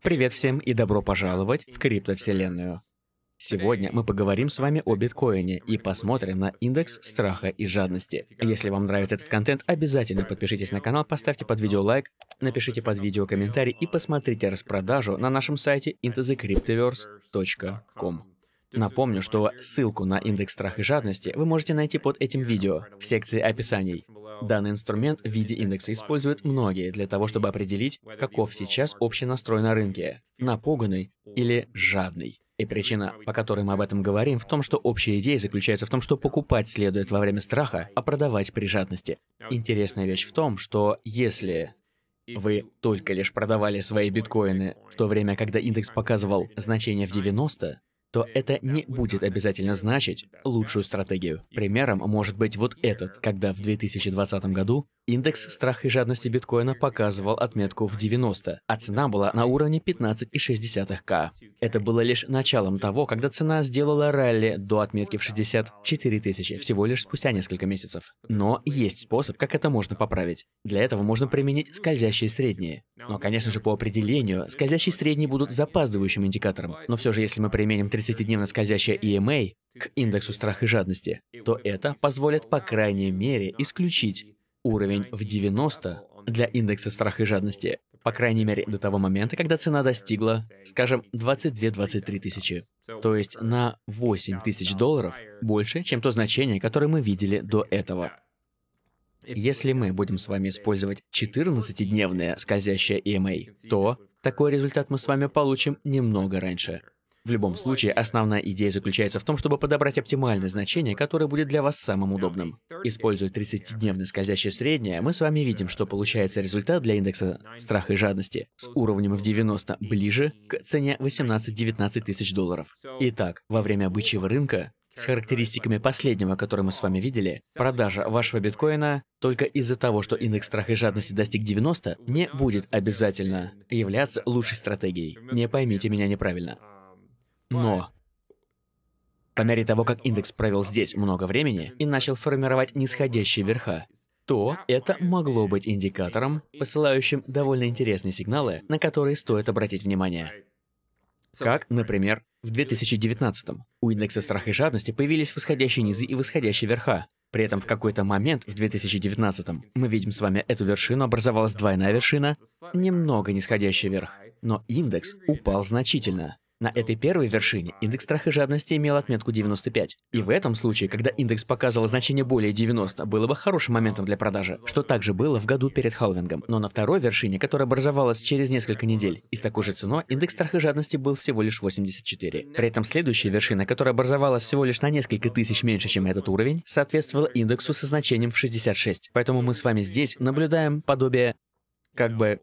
Привет всем и добро пожаловать в криптовселенную. Сегодня мы поговорим с вами о биткоине и посмотрим на индекс страха и жадности. Если вам нравится этот контент, обязательно подпишитесь на канал, поставьте под видео лайк, напишите под видео комментарий и посмотрите распродажу на нашем сайте intothecryptoverse.com. Напомню, что ссылку на индекс страха и жадности вы можете найти под этим видео в секции описаний. Данный инструмент в виде индекса используют многие для того, чтобы определить, каков сейчас общий настрой на рынке – напуганный или жадный. И причина, по которой мы об этом говорим, в том, что общая идея заключается в том, что покупать следует во время страха, а продавать при жадности. Интересная вещь в том, что если вы только лишь продавали свои биткоины в то время, когда индекс показывал значение в 90, то это не будет обязательно значить лучшую стратегию. Примером может быть вот этот, когда в 2020 году индекс страха и жадности биткоина показывал отметку в 90, а цена была на уровне 15,6к. Это было лишь началом того, когда цена сделала ралли до отметки в 64 тысячи всего лишь спустя несколько месяцев. Но есть способ, как это можно поправить. Для этого можно применить скользящие средние. Но, конечно же, по определению, скользящие средние будут запаздывающим индикатором. Но все же, если мы применим 30-дневно скользящее EMA к индексу страха и жадности, то это позволит, по крайней мере, исключить уровень в 90 для индекса страха и жадности, по крайней мере, до того момента, когда цена достигла, скажем, 22-23 тысячи. То есть на 8 тысяч долларов больше, чем то значение, которое мы видели до этого. Если мы будем с вами использовать 14-дневное скользящее EMA, то такой результат мы с вами получим немного раньше. В любом случае, основная идея заключается в том, чтобы подобрать оптимальное значение, которое будет для вас самым удобным. Используя 30-дневное скользящее среднее, мы с вами видим, что получается результат для индекса страха и жадности с уровнем в 90 ближе к цене 18-19 тысяч долларов. Итак, во время бычьего рынка с характеристиками последнего, который мы с вами видели, продажа вашего биткоина только из-за того, что индекс страха и жадности достиг 90, не будет обязательно являться лучшей стратегией. Не поймите меня неправильно. Но по мере того, как индекс провел здесь много времени и начал формировать нисходящие верха, то это могло быть индикатором, посылающим довольно интересные сигналы, на которые стоит обратить внимание. Как, например, в 2019 у индекса страха и жадности появились восходящие низы и восходящие верха. При этом в какой-то момент в 2019 мы видим с вами эту вершину, образовалась двойная вершина, немного нисходящий вверх, но индекс упал значительно. На этой первой вершине индекс страха и жадности имел отметку 95. И в этом случае, когда индекс показывал значение более 90, было бы хорошим моментом для продажи, что также было в году перед халвингом. Но на второй вершине, которая образовалась через несколько недель, и с такой же ценой, индекс страха и жадности был всего лишь 84. При этом следующая вершина, которая образовалась всего лишь на несколько тысяч меньше, чем этот уровень, соответствовала индексу со значением в 66. Поэтому мы с вами здесь наблюдаем подобие как бы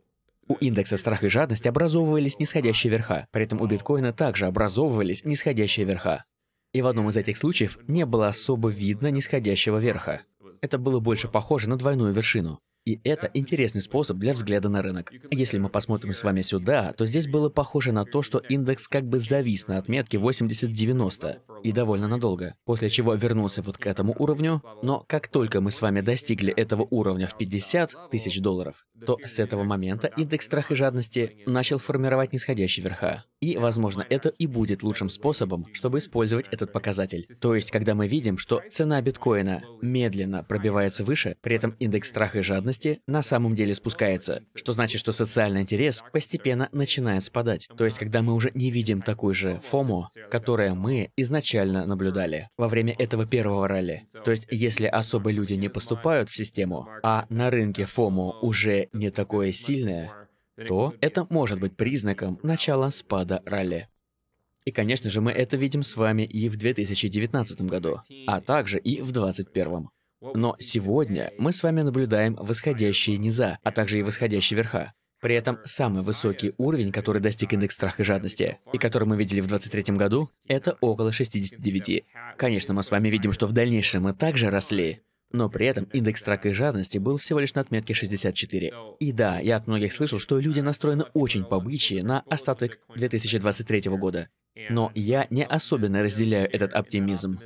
у индекса страха и жадности образовывались нисходящие верха, при этом у биткоина также образовывались нисходящие верха. И в одном из этих случаев не было особо видно нисходящего верха. Это было больше похоже на двойную вершину. И это интересный способ для взгляда на рынок. Если мы посмотрим с вами сюда, то здесь было похоже на то, что индекс как бы завис на отметке 80-90, и довольно надолго, после чего вернулся вот к этому уровню, но как только мы с вами достигли этого уровня в 50 тысяч долларов, то с этого момента индекс страха и жадности начал формировать нисходящие верха. И, возможно, это и будет лучшим способом, чтобы использовать этот показатель. То есть, когда мы видим, что цена биткоина медленно пробивается выше, при этом индекс страха и жадности на самом деле спускается, что значит, что социальный интерес постепенно начинает спадать. То есть, когда мы уже не видим такой же FOMO, которое мы изначально наблюдали во время этого первого ралли. То есть, если особо люди не поступают в систему, а на рынке FOMO уже не такое сильное, то это может быть признаком начала спада ралли. И, конечно же, мы это видим с вами и в 2019 году, а также и в 2021. Но сегодня мы с вами наблюдаем восходящие низа, а также и восходящие верха. При этом самый высокий уровень, который достиг индекс страха и жадности, и который мы видели в 2023 году, это около 69. Конечно, мы с вами видим, что в дальнейшем мы также росли, но при этом индекс страха и жадности был всего лишь на отметке 64. И да, я от многих слышал, что люди настроены очень побычьи на остаток 2023 года. Но я не особенно разделяю этот оптимизм.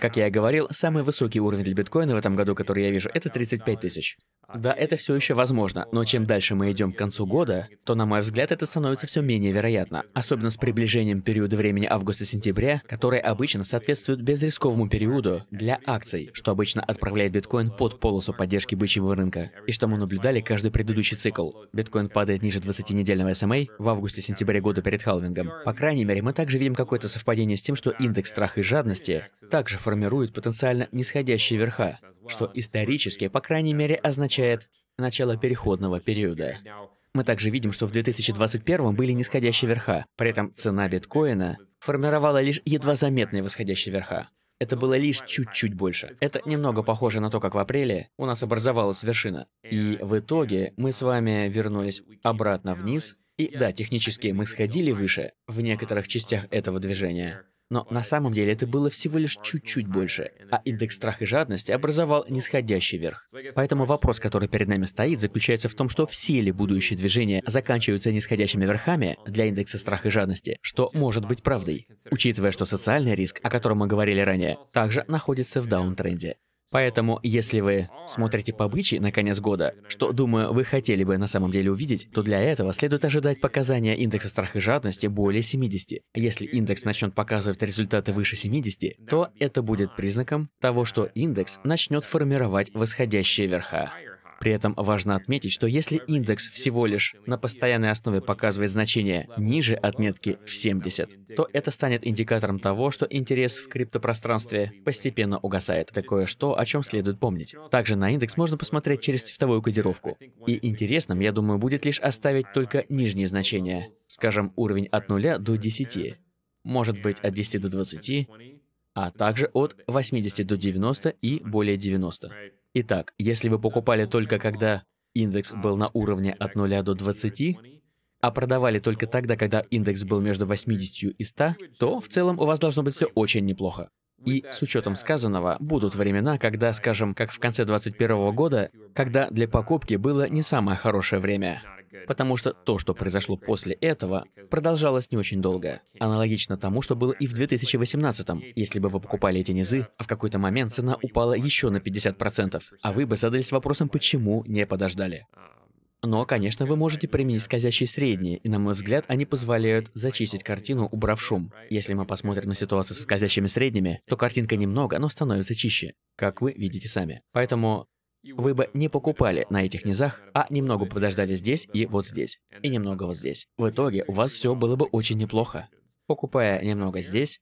Как я и говорил, самый высокий уровень для биткоина в этом году, который я вижу, это 35 тысяч. Да, это все еще возможно, но чем дальше мы идем к концу года, то, на мой взгляд, это становится все менее вероятно. Особенно с приближением периода времени августа-сентября, который обычно соответствует безрисковому периоду для акций, что обычно отправляет биткоин под полосу поддержки бычьего рынка, и что мы наблюдали каждый предыдущий цикл. Биткоин падает ниже 20-недельного SMA в августе-сентябре года перед халвингом. По крайней мере, мы также видим какое-то совпадение с тем, что индекс страха и жадности также формирует потенциально нисходящие верха, что исторически, по крайней мере, означает начало переходного периода. Мы также видим, что в 2021 были нисходящие верха, при этом цена биткоина формировала лишь едва заметные восходящие верха. Это было лишь чуть-чуть больше. Это немного похоже на то, как в апреле у нас образовалась вершина. И в итоге мы с вами вернулись обратно вниз. И да, технически мы сходили выше в некоторых частях этого движения. Но на самом деле это было всего лишь чуть-чуть больше, а индекс страха и жадности образовал нисходящий вверх. Поэтому вопрос, который перед нами стоит, заключается в том, что все ли будущие движения заканчиваются нисходящими верхами для индекса страха и жадности, что может быть правдой, учитывая, что социальный риск, о котором мы говорили ранее, также находится в даунтренде. Поэтому, если вы смотрите по бычьи на конец года, что, думаю, вы хотели бы на самом деле увидеть, то для этого следует ожидать показания индекса страха и жадности более 70. Если индекс начнет показывать результаты выше 70, то это будет признаком того, что индекс начнет формировать восходящие верха. При этом важно отметить, что если индекс всего лишь на постоянной основе показывает значение ниже отметки в 70, то это станет индикатором того, что интерес в криптопространстве постепенно угасает. Такое что, о чем следует помнить. Также на индекс можно посмотреть через цветовую кодировку. И интересным, я думаю, будет лишь оставить только нижние значения. Скажем, уровень от 0 до 10. Может быть от 10 до 20, а также от 80 до 90 и более 90. Итак, если вы покупали только когда индекс был на уровне от 0 до 20, а продавали только тогда, когда индекс был между 80 и 100, то в целом у вас должно быть все очень неплохо. И с учетом сказанного, будут времена, когда, скажем, как в конце 2021 года, когда для покупки было не самое хорошее время. Потому что то, что произошло после этого, продолжалось не очень долго. Аналогично тому, что было и в 2018 -м. Если бы вы покупали эти низы, в какой-то момент цена упала еще на 50%, а вы бы задались вопросом, почему не подождали. Но, конечно, вы можете применить скользящие средние, и, на мой взгляд, они позволяют зачистить картину, убрав шум. Если мы посмотрим на ситуацию со скользящими средними, то картинка немного, но становится чище, как вы видите сами. Поэтому вы бы не покупали на этих низах, а немного подождали здесь и вот здесь, и немного вот здесь. В итоге у вас все было бы очень неплохо. Покупая немного здесь,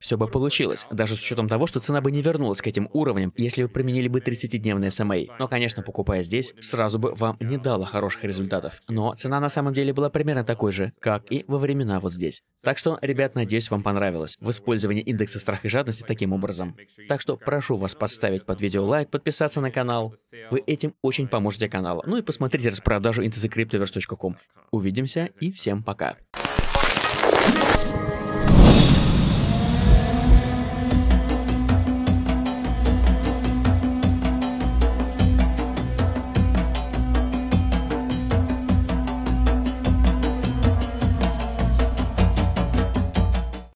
все бы получилось, даже с учетом того, что цена бы не вернулась к этим уровням, если вы применили бы 30-дневный SMA. Но, конечно, покупая здесь, сразу бы вам не дало хороших результатов. Но цена на самом деле была примерно такой же, как и во времена вот здесь. Так что, ребят, надеюсь, вам понравилось в использовании индекса страха и жадности таким образом. Так что прошу вас поставить под видео лайк, подписаться на канал. Вы этим очень поможете каналу. Ну и посмотрите распродажу intocryptoverse.com. Увидимся и всем пока.